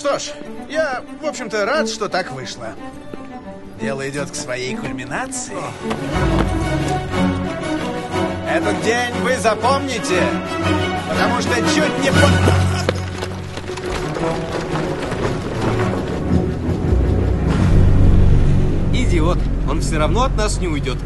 Что ж, я, в общем-то, рад, что так вышло. Дело идет к своей кульминации. Этот день вы запомните, потому что чуть не... Идиот, он все равно от нас не уйдет.